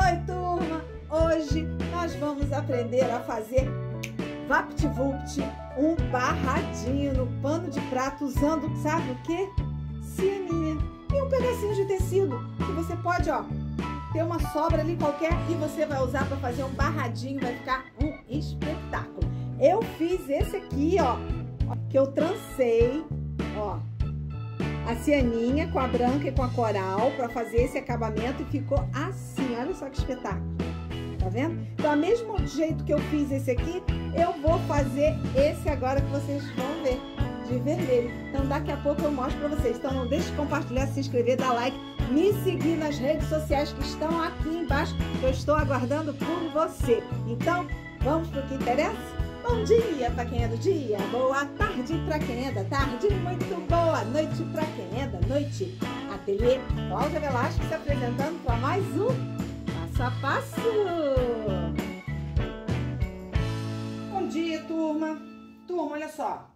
Oi, turma! Hoje nós vamos aprender a fazer VaptVupt, um barradinho no pano de prato usando, sabe o que? Cianinha e um pedacinho de tecido que você pode, ó, ter uma sobra ali qualquer e você vai usar para fazer um barradinho, vai ficar um espetáculo. Eu fiz esse aqui, ó, que eu trancei, ó, a cianinha com a branca e com a coral para fazer esse acabamento e ficou assim, olha só que espetáculo. Tá vendo? Então, do mesmo jeito que eu fiz esse aqui, eu vou fazer esse agora que vocês vão ver, de vermelho. Então, daqui a pouco eu mostro para vocês. Então, não deixe de compartilhar, se inscrever, dar like, me seguir nas redes sociais que estão aqui embaixo, eu estou aguardando por você. Então, vamos para o que interessa? Bom dia para quem é do dia, boa tarde para quem é da tarde, muito boa noite para quem noite. Ateliê Cláudia Velasco se apresentando para mais um Passo a Passo. Bom dia, turma. Turma, olha só.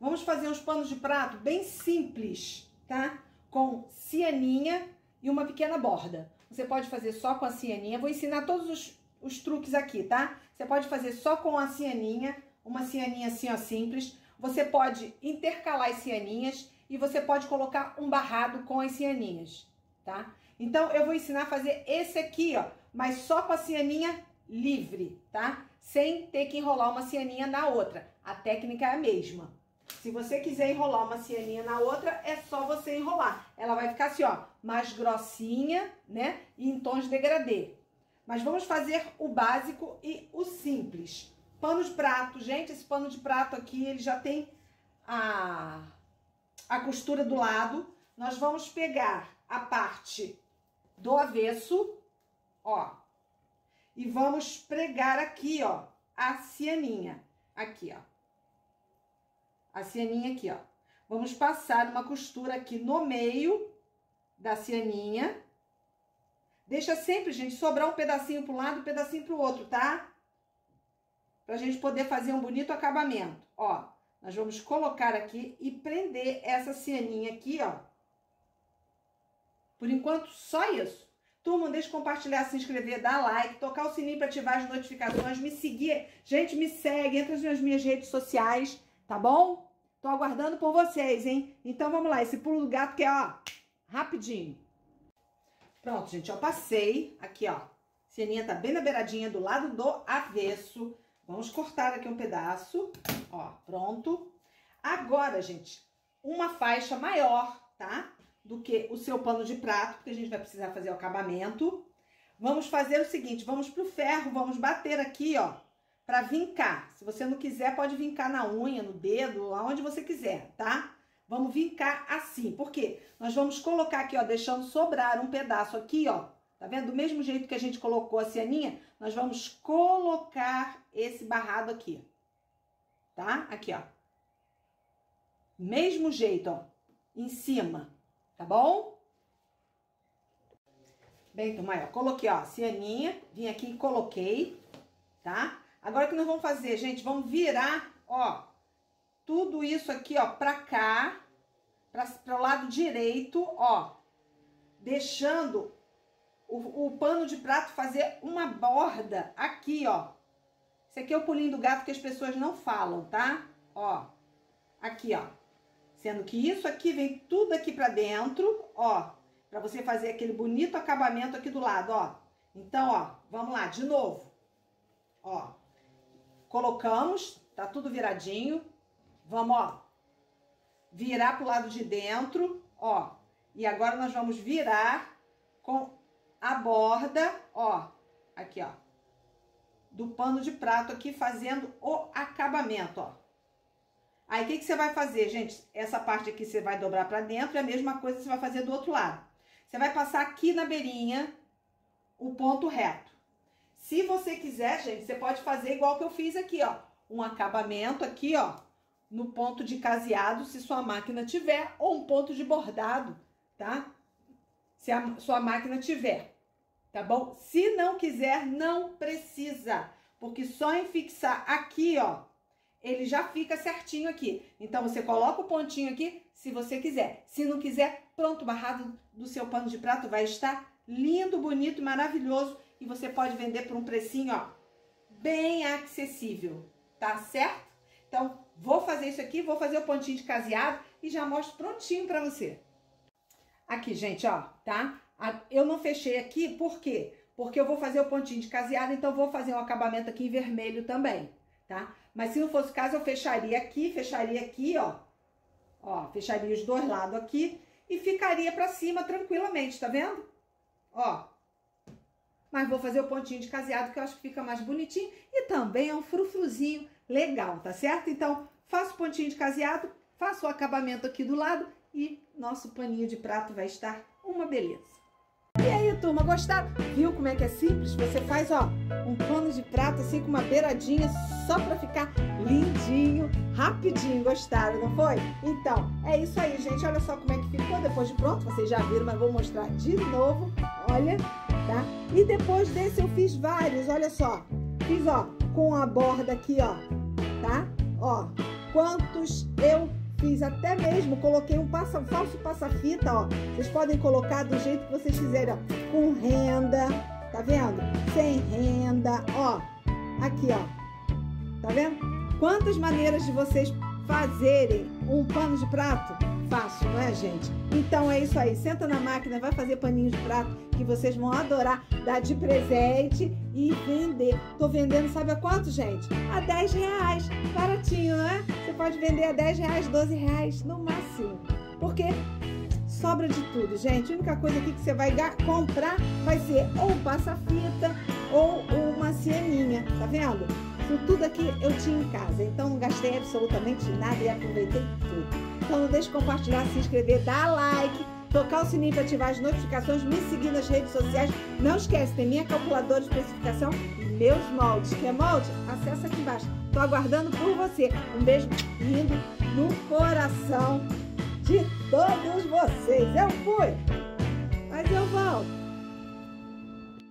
Vamos fazer uns panos de prato bem simples, tá? Com cianinha e uma pequena borda. Você pode fazer só com a cianinha. Vou ensinar todos os os truques aqui, tá? Você pode fazer só com a cianinha, uma cianinha assim, ó, simples. Você pode intercalar as cianinhas e você pode colocar um barrado com as cianinhas, tá? Então, eu vou ensinar a fazer esse aqui, ó, mas só com a cianinha livre, tá? Sem ter que enrolar uma cianinha na outra. A técnica é a mesma. Se você quiser enrolar uma cianinha na outra, é só você enrolar. Ela vai ficar assim, ó, mais grossinha, né? E em tons degradê. Mas vamos fazer o básico e o simples. Pano de prato, gente, esse pano de prato aqui, ele já tem a, a costura do lado. Nós vamos pegar a parte do avesso, ó, e vamos pregar aqui, ó, a cianinha, aqui, ó. A cianinha aqui, ó. Vamos passar uma costura aqui no meio da cianinha Deixa sempre, gente, sobrar um pedacinho para um lado, um pedacinho para o outro, tá? Pra gente poder fazer um bonito acabamento. Ó, nós vamos colocar aqui e prender essa cianinha aqui, ó. Por enquanto, só isso. Turma, não deixe de compartilhar, se inscrever, dar like, tocar o sininho para ativar as notificações, me seguir. Gente, me segue, entra nas minhas redes sociais, tá bom? Tô aguardando por vocês, hein? Então, vamos lá, esse pulo do gato que é, ó, rapidinho. Pronto, gente, eu passei aqui, ó. Ceninha tá bem na beiradinha do lado do avesso. Vamos cortar aqui um pedaço, ó, pronto. Agora, gente, uma faixa maior, tá? Do que o seu pano de prato, porque a gente vai precisar fazer o acabamento. Vamos fazer o seguinte, vamos pro ferro, vamos bater aqui, ó, pra vincar. Se você não quiser, pode vincar na unha, no dedo, aonde você quiser, tá? Vamos vincar assim. Por quê? Nós vamos colocar aqui, ó, deixando sobrar um pedaço aqui, ó. Tá vendo? Do mesmo jeito que a gente colocou a cianinha, nós vamos colocar esse barrado aqui. Tá? Aqui, ó. Mesmo jeito, ó. Em cima. Tá bom? Bem, então, ó, coloquei, ó, cianinha. Vim aqui e coloquei, tá? Agora o que nós vamos fazer, gente? Vamos virar, ó, tudo isso aqui, ó, pra cá, para o lado direito, ó, deixando o, o pano de prato fazer uma borda aqui, ó. Esse aqui é o pulinho do gato que as pessoas não falam, tá? Ó, aqui, ó. Sendo que isso aqui vem tudo aqui pra dentro, ó, pra você fazer aquele bonito acabamento aqui do lado, ó. Então, ó, vamos lá, de novo. Ó, colocamos, tá tudo viradinho. Vamos, ó, virar pro lado de dentro, ó. E agora nós vamos virar com a borda, ó, aqui, ó, do pano de prato aqui, fazendo o acabamento, ó. Aí, o que, que você vai fazer, gente? Essa parte aqui você vai dobrar pra dentro e a mesma coisa você vai fazer do outro lado. Você vai passar aqui na beirinha o ponto reto. Se você quiser, gente, você pode fazer igual que eu fiz aqui, ó. Um acabamento aqui, ó, no ponto de caseado, se sua máquina tiver, ou um ponto de bordado, tá? Se a sua máquina tiver, tá bom? Se não quiser, não precisa, porque só em fixar aqui, ó, ele já fica certinho aqui. Então, você coloca o pontinho aqui, se você quiser. Se não quiser, pronto, barrado do seu pano de prato vai estar lindo, bonito, maravilhoso e você pode vender por um precinho, ó, bem acessível, tá certo? Então, vou fazer isso aqui, vou fazer o pontinho de caseado e já mostro prontinho pra você. Aqui, gente, ó, tá? Eu não fechei aqui, por quê? Porque eu vou fazer o pontinho de caseado, então vou fazer um acabamento aqui em vermelho também, tá? Mas se não fosse o caso, eu fecharia aqui, fecharia aqui, ó. Ó, fecharia os dois lados aqui e ficaria pra cima tranquilamente, tá vendo? Ó. Mas vou fazer o pontinho de caseado que eu acho que fica mais bonitinho e também é um frufruzinho legal, tá certo? Então, faço o pontinho de caseado, faço o acabamento aqui do lado e nosso paninho de prato vai estar uma beleza. E aí, turma, gostaram? Viu como é que é simples? Você faz, ó, um pano de prato assim com uma beiradinha só pra ficar lindinho, rapidinho. Gostaram, não foi? Então, é isso aí, gente. Olha só como é que ficou depois de pronto. Vocês já viram, mas vou mostrar de novo. Olha, tá? E depois desse eu fiz vários, olha só. Fiz, ó, com a borda aqui, ó, tá? Ó, quantos eu Fiz até mesmo, coloquei um passa, falso passa-fita, ó. Vocês podem colocar do jeito que vocês quiserem, ó. Com renda, tá vendo? Sem renda, ó. Aqui, ó. Tá vendo? Quantas maneiras de vocês fazerem um pano de prato? Fácil, não é, gente? Então é isso aí. Senta na máquina, vai fazer paninho de prato que vocês vão adorar, dar de presente e vender. Tô vendendo, sabe a quanto, gente? A 10 reais. Baratinho, né? Você pode vender a 10 reais, 12 reais no máximo. Porque sobra de tudo, gente. A única coisa aqui que você vai comprar vai ser ou passa-fita ou uma cianinha, tá vendo? Tudo aqui eu tinha em casa, então não gastei absolutamente nada e aproveitei tudo. Não deixe de compartilhar, se inscrever, dar like, tocar o sininho para ativar as notificações, me seguir nas redes sociais. Não esquece, tem minha calculadora de especificação e meus moldes. Quer molde? Acesse aqui embaixo. Tô aguardando por você. Um beijo lindo no coração de todos vocês. Eu fui!